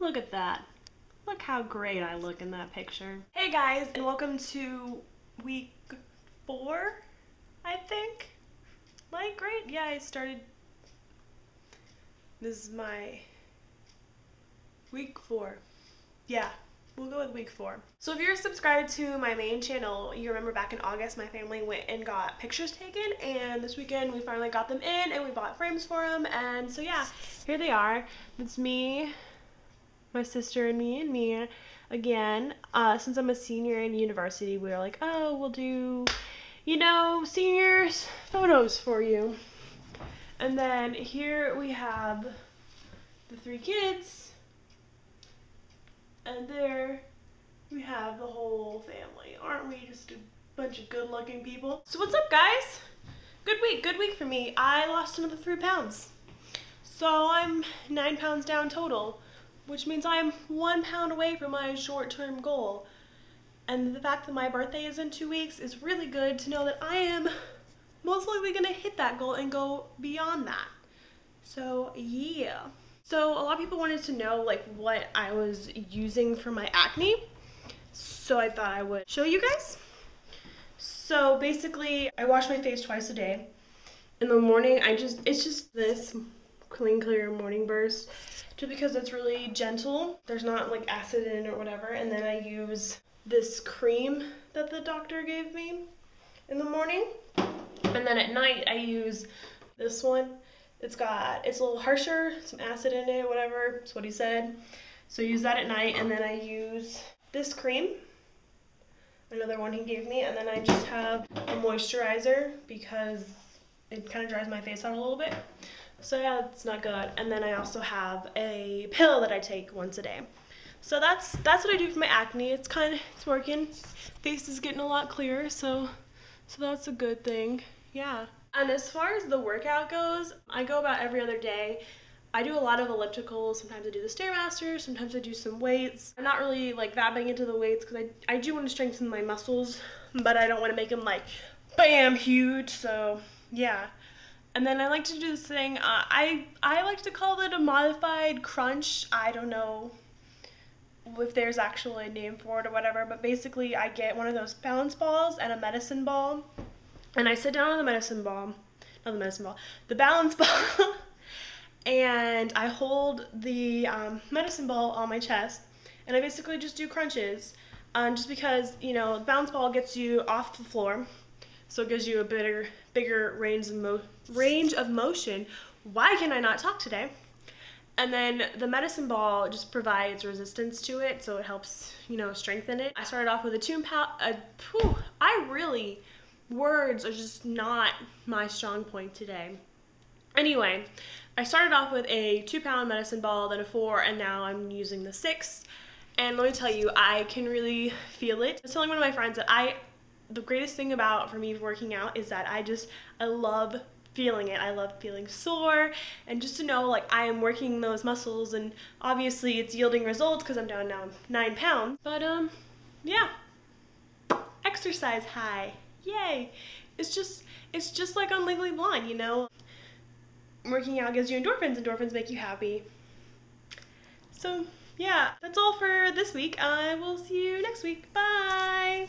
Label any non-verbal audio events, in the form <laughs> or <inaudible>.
Look at that. Look how great I look in that picture. Hey guys, and welcome to week four, I think. Like, great. Yeah, I started. This is my week four. Yeah, we'll go with week four. So if you're subscribed to my main channel, you remember back in August my family went and got pictures taken and this weekend we finally got them in and we bought frames for them and so yeah, here they are. It's me, my sister and me and me again. Uh, since I'm a senior in university, we were like, oh, we'll do, you know, seniors photos for you. And then here we have the three kids and there we have the whole family. Aren't we just a bunch of good looking people? So what's up guys? Good week, good week for me. I lost another three pounds. So I'm nine pounds down total, which means I'm one pound away from my short term goal. And the fact that my birthday is in two weeks is really good to know that I am most likely gonna hit that goal and go beyond that. So yeah. So a lot of people wanted to know like what I was using for my acne. So I thought I would show you guys. So basically I wash my face twice a day. In the morning I just it's just this clean clear morning burst just because it's really gentle. There's not like acid in it or whatever. And then I use this cream that the doctor gave me in the morning. And then at night I use this one it's got, it's a little harsher, some acid in it, whatever. That's what he said. So I use that at night, and then I use this cream, another one he gave me, and then I just have a moisturizer because it kind of dries my face out a little bit. So yeah, it's not good. And then I also have a pill that I take once a day. So that's that's what I do for my acne. It's kind of it's working. Face is getting a lot clearer, so so that's a good thing. Yeah. And as far as the workout goes, I go about every other day. I do a lot of ellipticals. Sometimes I do the Stairmaster. Sometimes I do some weights. I'm not really like big into the weights because I, I do want to strengthen my muscles, but I don't want to make them like bam huge. So yeah. And then I like to do this thing. Uh, I I like to call it a modified crunch. I don't know if there's actually a name for it or whatever, but basically I get one of those balance balls and a medicine ball and I sit down on the medicine ball, not the medicine ball, the balance <laughs> ball, and I hold the um, medicine ball on my chest, and I basically just do crunches, um, just because you know the balance ball gets you off the floor, so it gives you a bigger bigger range of mo- range of motion. Why can I not talk today? And then the medicine ball just provides resistance to it, so it helps, you know, strengthen it. I started off with a two pound. A, whew, I really words are just not my strong point today. Anyway, I started off with a two pound medicine ball, then a four, and now I'm using the six. And let me tell you, I can really feel it. I was telling one of my friends that I, the greatest thing about for me working out is that I just, I love feeling it. I love feeling sore and just to know like I am working those muscles and obviously it's yielding results because I'm down now nine pounds. But um, yeah, exercise high yay. It's just it's just like on Legally Blonde, you know. Working out gives you endorphins, endorphins make you happy. So yeah, that's all for this week. I will see you next week. Bye!